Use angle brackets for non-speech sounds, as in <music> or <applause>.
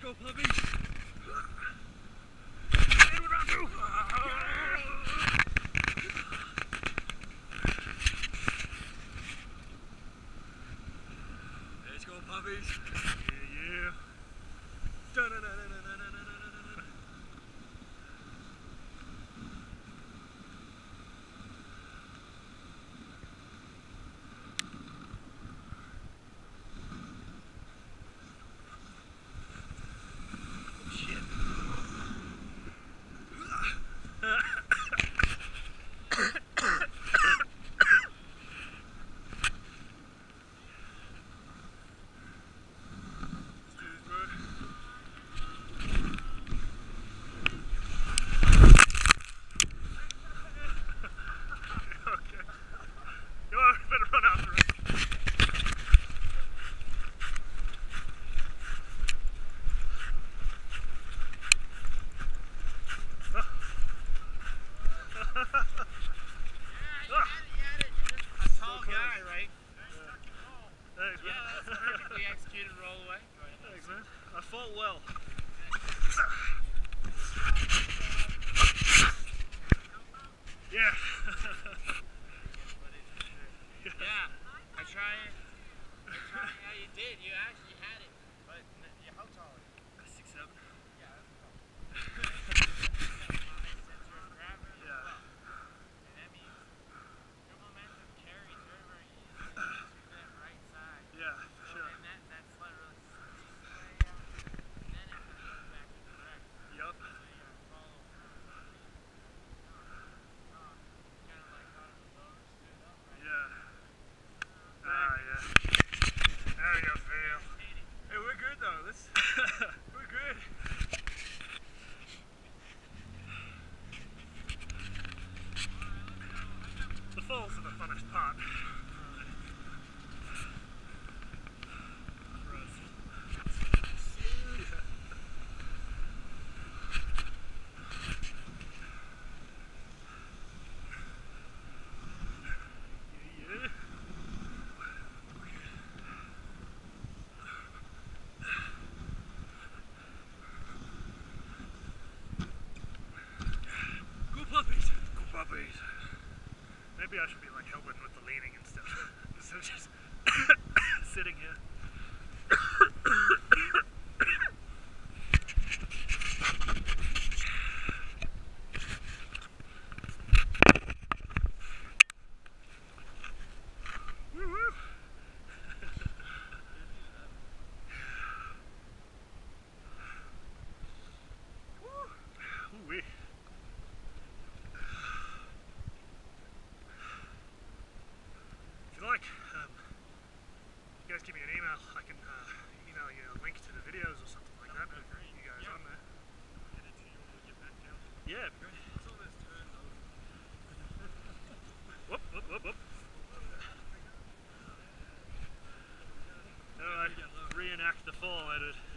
Let's go, puppies. Inward round Yeah, yeah. executed roll away. Thanks, man. I fought well. first part. Maybe I should be like helping with the leaning and stuff. <laughs> instead of just <coughs> sitting here. excited.